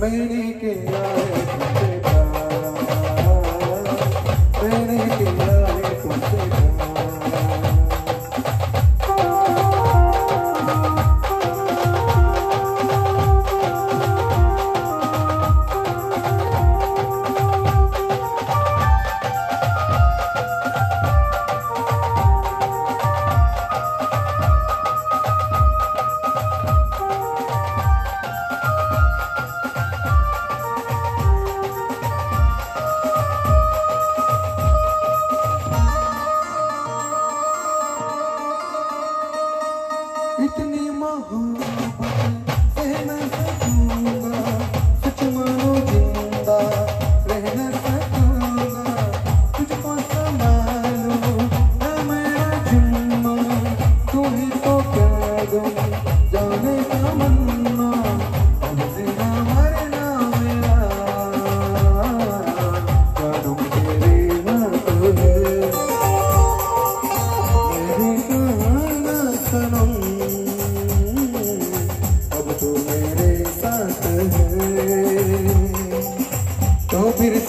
मैंने किया इतनी मोहब्बत सह न सकूँगा। सच मानो ज़िंदा रह न सकूँगा। तुझको संभालो ना मेरा जुम्मा। तू ही तो कह दो, जाने का मन्ना।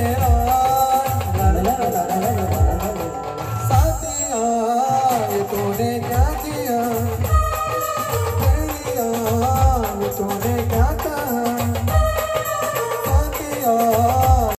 ela